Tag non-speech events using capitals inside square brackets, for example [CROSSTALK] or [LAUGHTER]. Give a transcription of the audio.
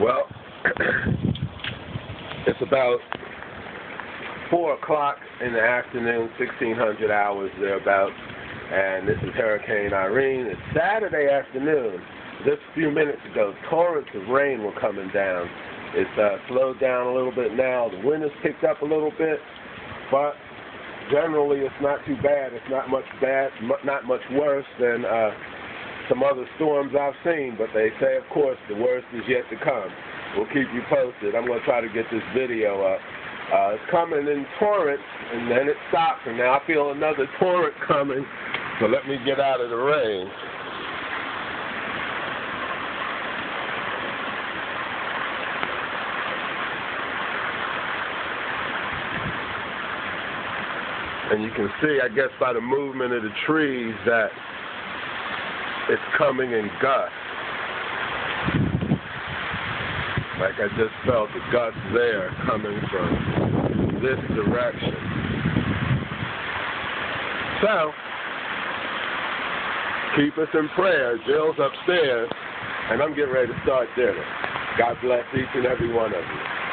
Well, [CLEARS THROAT] it's about 4 o'clock in the afternoon, 1600 hours thereabouts, and this is Hurricane Irene. It's Saturday afternoon. Just a few minutes ago, torrents of rain were coming down. It's uh, slowed down a little bit now. The wind has picked up a little bit, but generally it's not too bad. It's not much bad, not much worse than uh, some other storms I've seen. But they say, of course, the worst is yet to come. We'll keep you posted. I'm going to try to get this video up. Uh, it's coming in torrents, and then it stops, and now I feel another torrent coming. So let me get out of the rain. And you can see, I guess, by the movement of the trees that it's coming in gusts. Like I just felt the gusts there coming from this direction. So, keep us in prayer. Jill's upstairs, and I'm getting ready to start dinner. God bless each and every one of you.